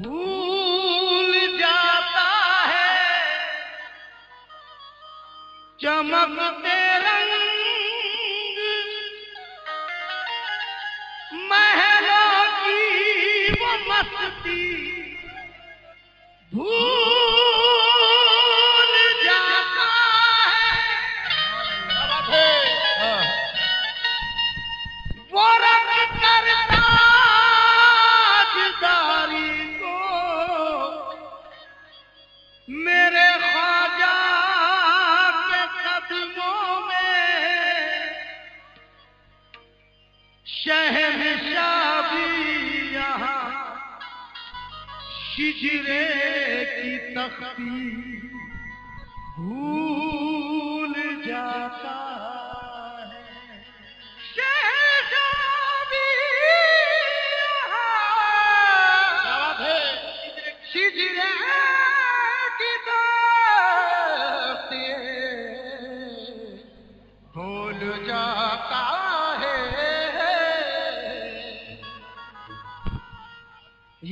भूल जाता है चमकते शहनशाह भी यहाँ। शिजरे की तख्ती।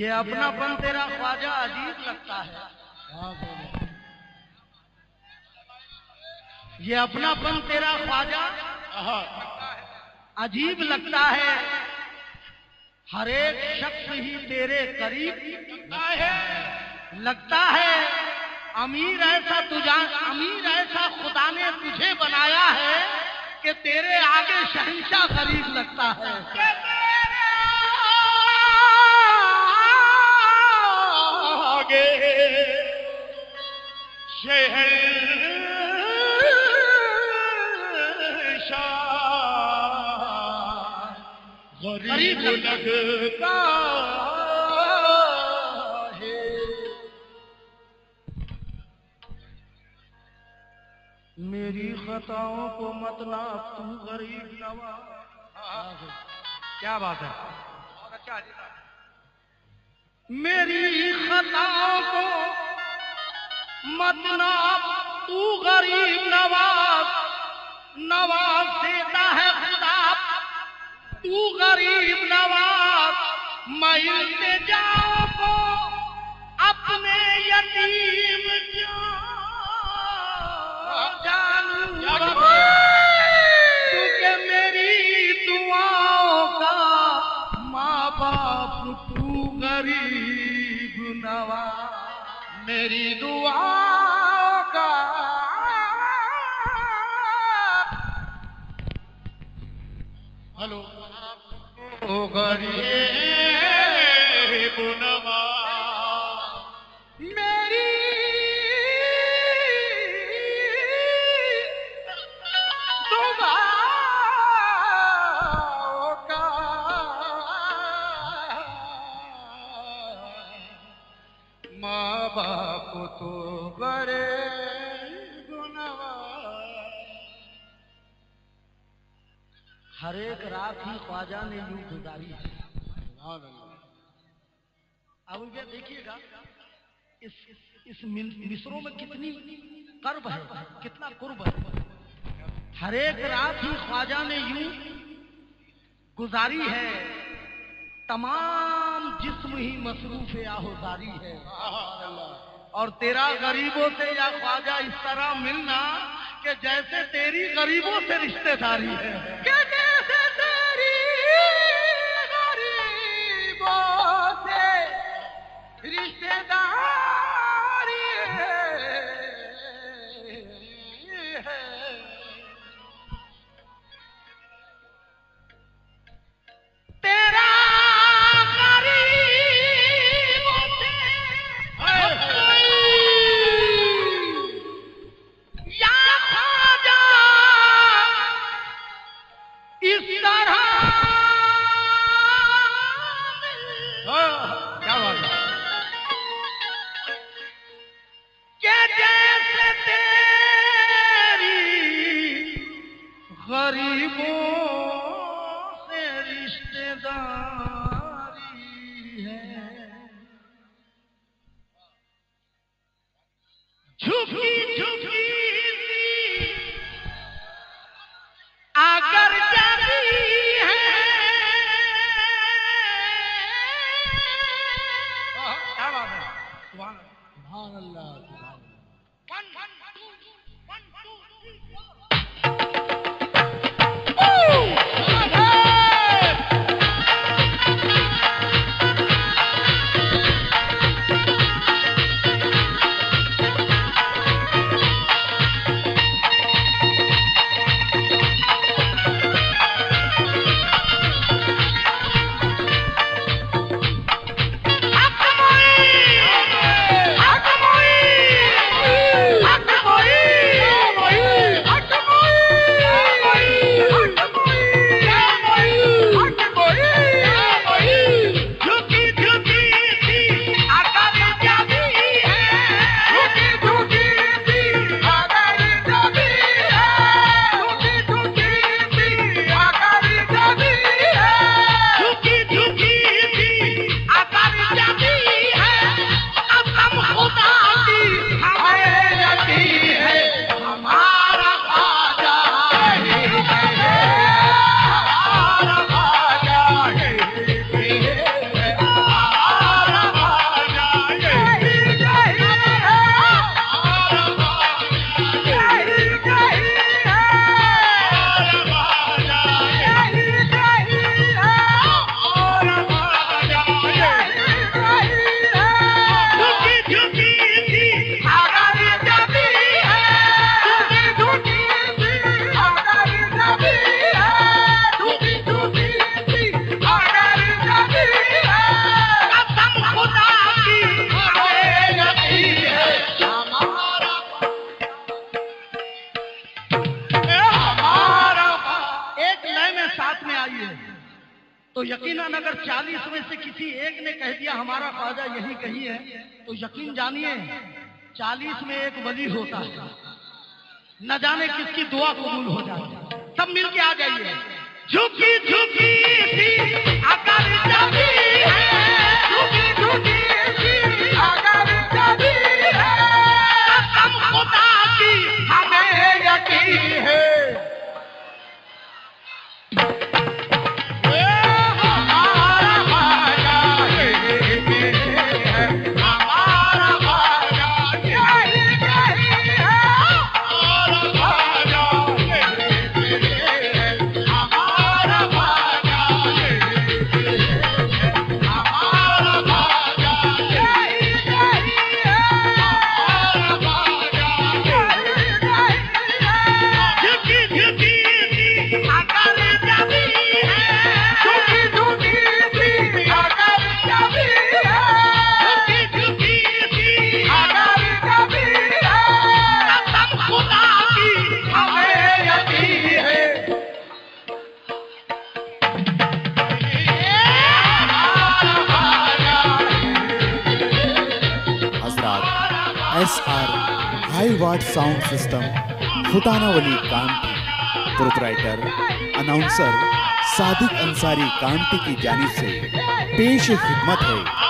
ये अपनापन तेरा ख्वाजा अजीब लगता है। ये अपनापन तेरा ख्वाजा। अजीब लगता है हर एक शख्स ही तेरे करीब है लगता है अमीर ऐसा तुझा, अमीर ऐसा खुदा ने तुझे बनाया है कि तेरे आगे शहंशाह करीब लगता है आगे शहर गरीब लगता है। मेरी खताओं को मत नाप तू गरीब नवाज़ क्या बात है? मेरी खताओं को मत नाप, तू गरीब नवाज़। नवाज़ देता है खुदा। तू गरीब नवाज़। मैं जाओ को अपने यतीम हेलो ओ गरीब हर एक रात ही ख्वाजा ने यूँ गुजारी है अब ये देखिएगा, इस इस मिसरों में कितनी कर्ब है, कितना कुर्ब है। हर एक रात ही ख्वाजा ने यूँ गुजारी है। तमाम जिस्म ही मसरूफ आहोजारी है। और तेरा गरीबों से या ख्वाजा इस तरह मिलना कि जैसे तेरी गरीबों से रिश्तेदारी है। कि अगर चालीस में से किसी एक ने कह दिया, हमारा ख्वाजा यही कही है तो यकीन जानिए, चालीस में एक वली होता है। न जाने किसकी दुआ कबूल हो जाए सब मिलके आ जाइए। झुकी झुकी थी अकल जाती वाट साउंड सिस्टम फुटानावली Kamptee truth writer announcer Sadiq Ansari कांती की जानी से पेश खिदमत है।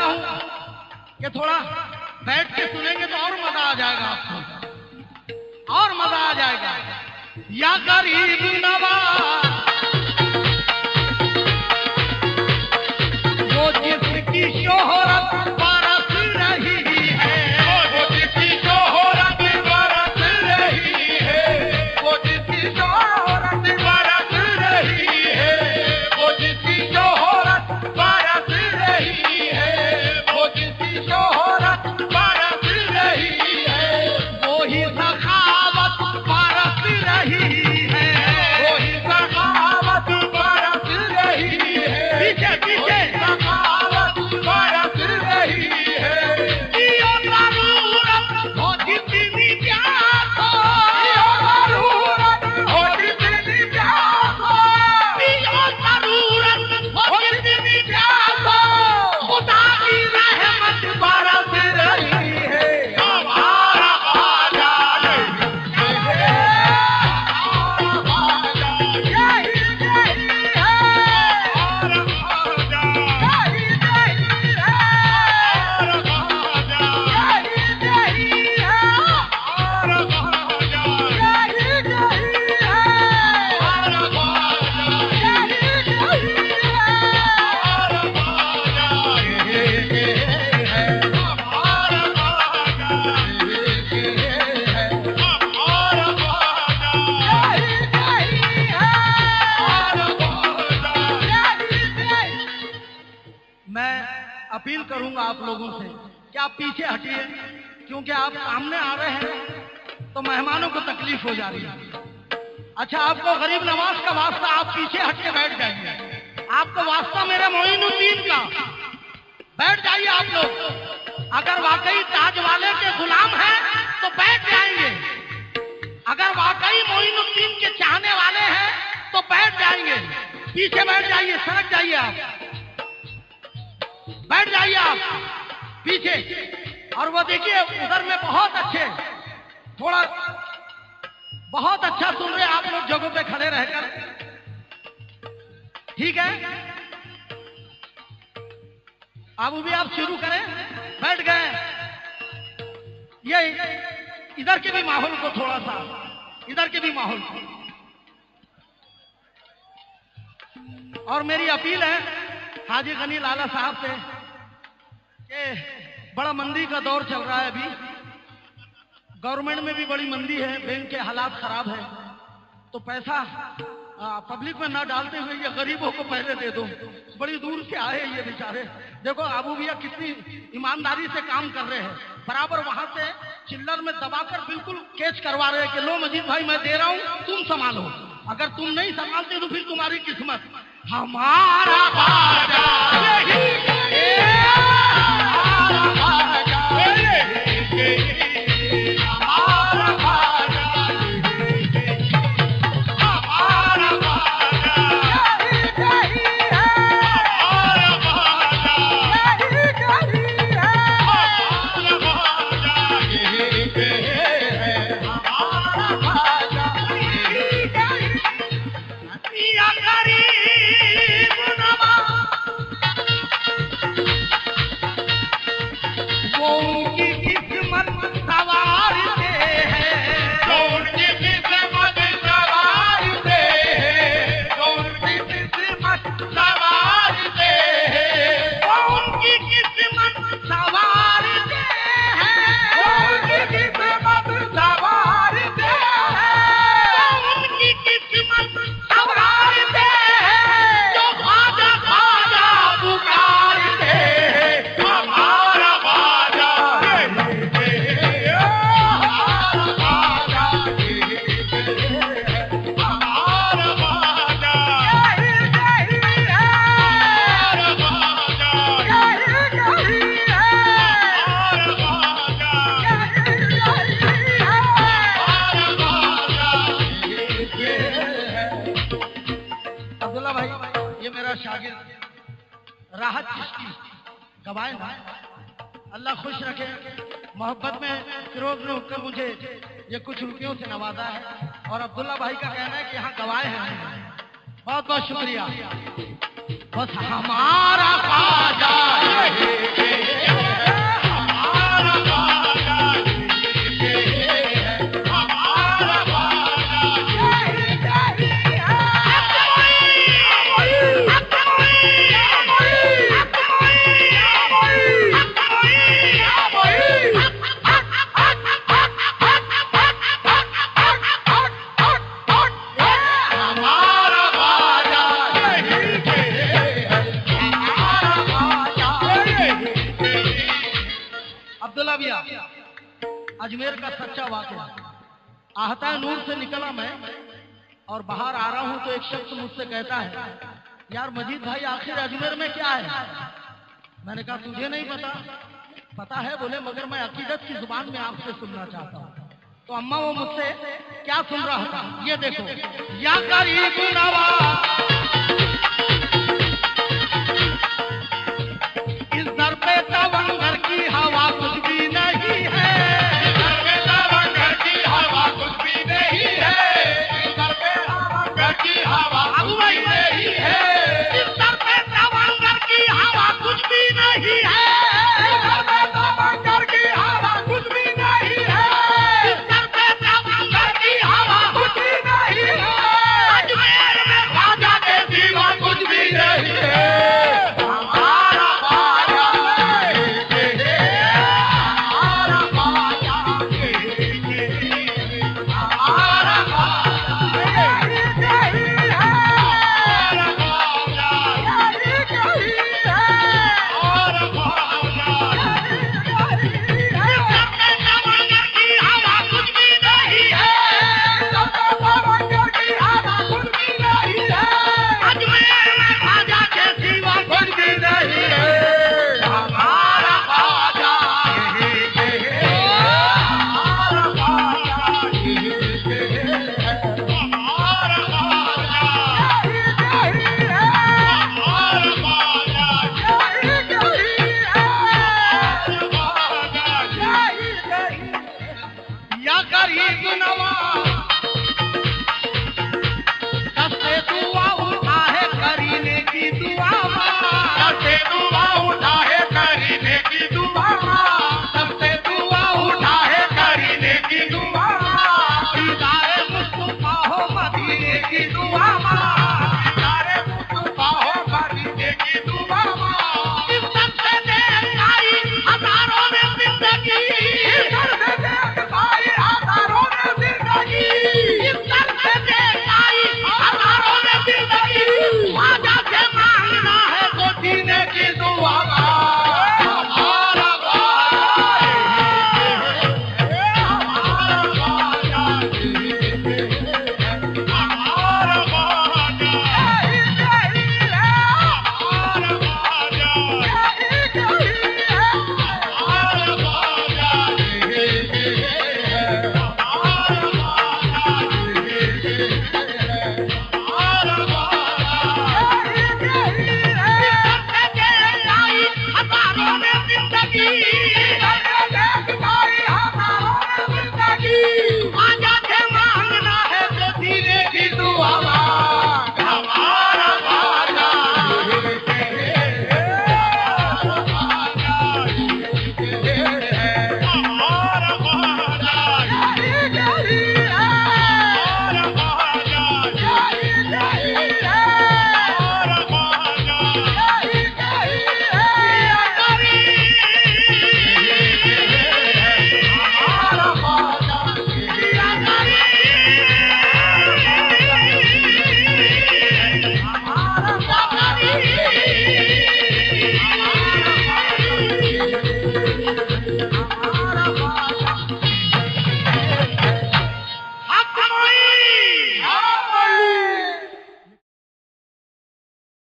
चाहता हूँ कि थोड़ा बैठ के सुनेंगे तो और मज़ा आ जाएगा आपको। और मज़ा आ जाएगा। या गरीब नवाज़, वो जिसकी शोहरत आप सामने आ रहे हैं तो मेहमानों को तकलीफ़ हो जा रही है। अच्छा आपको गरीब नवाज़ का वास्ता आप पीछे हट के बैठ जाइए। आपको वास्ता मेरे मोइनुद्दीन का। बैठ जाइए आप लोग। अगर वाकई ताज वाले के गुलाम हैं तो बैठ जाएँगे अगर वाकई मोइनुद्दीन के चाहने वाले हैं तो बैठ जाएँगे पीछे बैठ जाइए, सड़क जाइए आप। बैठ जाइए आप। पीछे। और वो देखिए, उधर में बहुत अच्छे, थोड़ा बहुत अच्छा सुन रहे आप लोग जगहों पे खड़े रहकर। ठीक है? अब भी आप शुरू करें। बैठ गए। ये इधर के भी माहौल को थोड़ा सा, इधर के भी माहौल को। और मेरी अपील है, हाजी गनी लाला साहब से बड़ा मंदी का दौर चल रहा है अभी। गवर्नमेंट में भी बड़ी मंदी है बैंक के हालात खराब है। तो पैसा आ, पब्लिक में ना डालते हुए ये गरीबों को पहले दे दो। बड़ी दूर से आए ये बेचारे। देखो अबू भैया कितनी ईमानदारी से काम कर रहे हैं। बराबर वहाँ से चिल्लर में दबाकर बिल्कुल कैच करवा रहे हैं कि लो मजीद भाई मैं दे रहा हूँ तुम संभालो। अगर तुम नहीं संभालते तो फिर तुम्हारी किस्मत। हमारा गवाए। अल्लाह खुश रखे। मोहब्बत में फिरोज ने होकर मुझे ये कुछ रुपयों से नवाजा है। और अब्दुल्ला भाई का कहना है कि यहाँ गवाए हैं बहुत बहुत शुक्रिया। बस हमारा अजमेर का सच्चा वाकया आहता नूर से निकला मैं और बाहर आ रहा हूँ तो एक शख्स मुझसे कहता है, यार मजीद भाई, आखिर अजमेर में क्या है? मैंने कहा, तुझे नहीं पता। पता है, बोले, मगर मैं अकीदत की ज़ुबान में आपसे सुनना चाहता हूँ। तो अम्मा वो मुझसे, क्या सुन रहा था? ये देखो। या करीब नवा